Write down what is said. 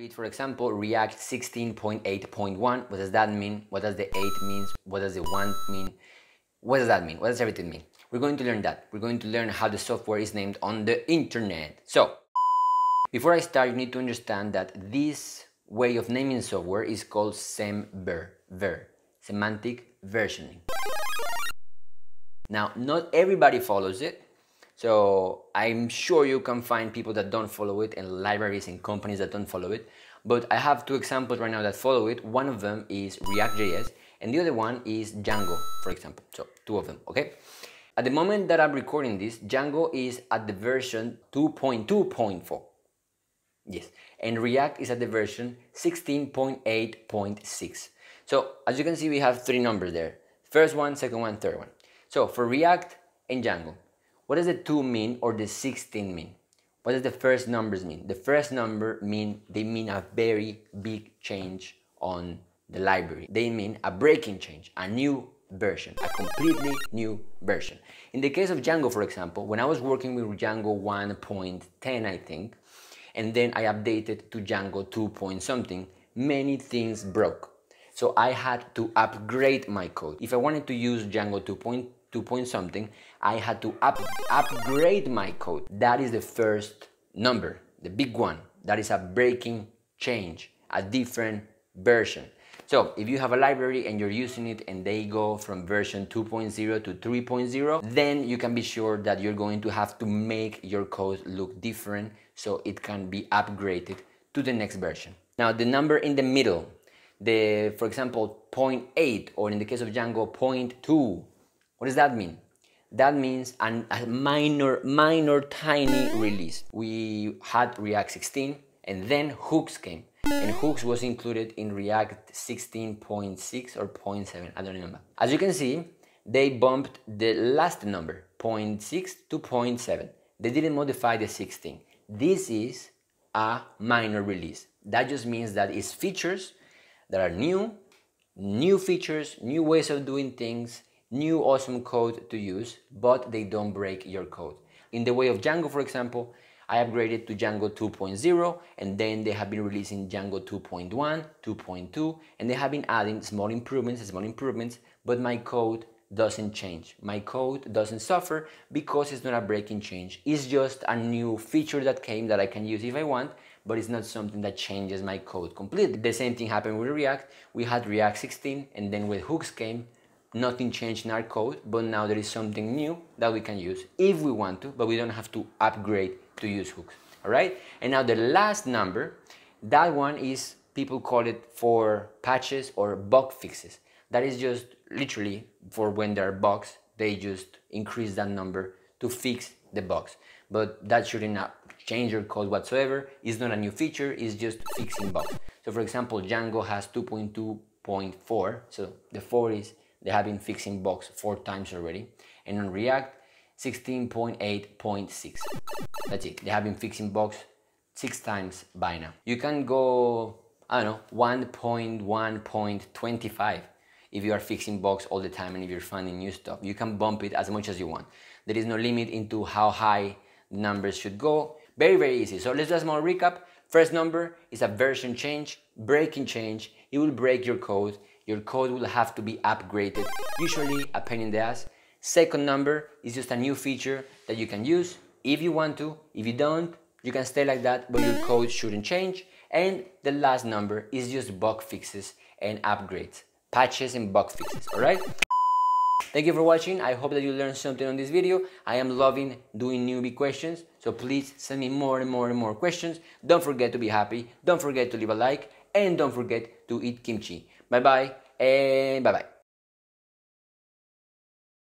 read, for example, React 16.8.1. What does that mean? What does the 8 mean? What does the 1 mean? What does that mean? What does everything mean? We're going to learn that. We're going to learn how the software is named on the internet. So, before I start, you need to understand that this way of naming software is called SemVer, ver, semantic versioning. Now, not everybody follows it. So I'm sure you can find people that don't follow it and libraries and companies that don't follow it. But I have two examples right now that follow it. One of them is React.js and the other one is Django, for example. So two of them, okay? At the moment that I'm recording this, Django is at the version 2.2.4. Yes, and React is at the version 16.8.6. So as you can see, we have three numbers there. First one, second one, third one. So for React and Django, what does the 2 mean or the 16 mean? What does the first numbers mean? The first number mean they mean a very big change on the library. They mean a breaking change, a new version, a completely new version. In the case of Django, for example, when I was working with Django 1.10, I think, and then I updated to Django 2. Point something, many things broke. So I had to upgrade my code. If I wanted to use Django 2. Point, 2 point something, I had to up, upgrade my code. That is the first number, the big one. That is a breaking change, a different version. So if you have a library and you're using it and they go from version 2.0 to 3.0, then you can be sure that you're going to have to make your code look different so it can be upgraded to the next version. Now the number in the middle, the for example 0.8 or in the case of Django 0.2, what does that mean? That means an, a minor, minor, tiny release. We had React 16 and then hooks came and hooks was included in React 16.6 or 0.7, I don't remember. As you can see, they bumped the last number, 0.6 to 0.7. They didn't modify the 16. This is a minor release. That just means that it's features that are new, new features, new ways of doing things, new awesome code to use, but they don't break your code. In the way of Django, for example, I upgraded to Django 2.0 and then they have been releasing Django 2.1, 2.2 and they have been adding small improvements, small improvements, but my code doesn't change. My code doesn't suffer because it's not a breaking change. It's just a new feature that came that I can use if I want, but it's not something that changes my code completely. The same thing happened with React. We had React 16 and then when hooks came, nothing changed in our code, but now there is something new that we can use if we want to, but we don't have to upgrade to use hooks, all right? And now the last number, that one is, people call it for patches or bug fixes. That is just literally for when there are bugs, they just increase that number to fix the bugs. But that shouldn't change your code whatsoever. It's not a new feature, it's just fixing bugs. So for example, Django has 2.2.4, so the 4 is they have been fixing bugs four times already. And on React, 16.8.6. That's it. They have been fixing bugs six times by now. You can go, I don't know, 1.1.25 if you are fixing bugs all the time and if you're finding new stuff. You can bump it as much as you want. There is no limit into how high the numbers should go. Very, very easy. So let's do a small recap. First number is a version change, breaking change. It will break your code. Your code will have to be upgraded, usually a pain in the ass. Second number is just a new feature that you can use if you want to. If you don't, you can stay like that, but your code shouldn't change. And the last number is just bug fixes and upgrades, patches and bug fixes, all right? Thank you for watching. I hope that you learned something on this video. I am loving doing newbie questions, so please send me more and more and more questions. Don't forget to be happy. Don't forget to leave a like and don't forget to eat kimchi. 拜拜诶拜拜。